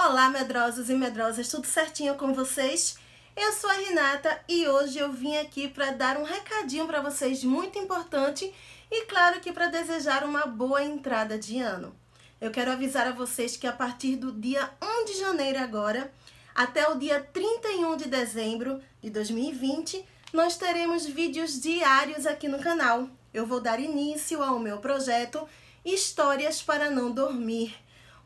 Olá, medrosos e medrosas, tudo certinho com vocês? Eu sou a Renata e hoje eu vim aqui para dar um recadinho para vocês muito importante e claro que para desejar uma boa entrada de ano. Eu quero avisar a vocês que a partir do dia 1 de janeiro agora até o dia 31 de dezembro de 2020, nós teremos vídeos diários aqui no canal. Eu vou dar início ao meu projeto Histórias para não dormir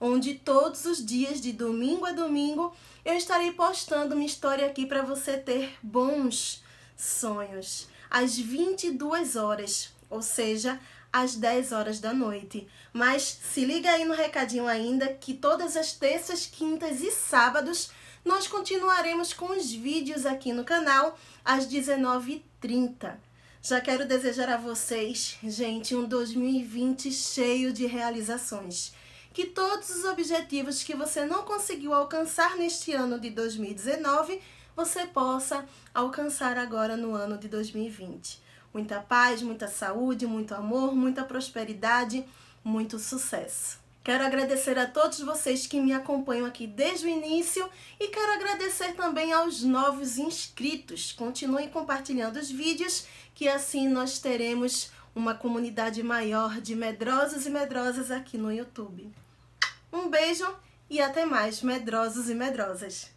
onde todos os dias, de domingo a domingo, eu estarei postando uma história aqui para você ter bons sonhos. Às 22 horas, ou seja, às 10 horas da noite. Mas se liga aí no recadinho ainda que todas as terças, quintas e sábados nós continuaremos com os vídeos aqui no canal às 19h30. Já quero desejar a vocês, gente, um 2020 cheio de realizações que todos os objetivos que você não conseguiu alcançar neste ano de 2019, você possa alcançar agora no ano de 2020. Muita paz, muita saúde, muito amor, muita prosperidade, muito sucesso. Quero agradecer a todos vocês que me acompanham aqui desde o início e quero agradecer também aos novos inscritos. Continuem compartilhando os vídeos, que assim nós teremos uma comunidade maior de medrosos e medrosas aqui no YouTube. Um beijo e até mais, medrosos e medrosas!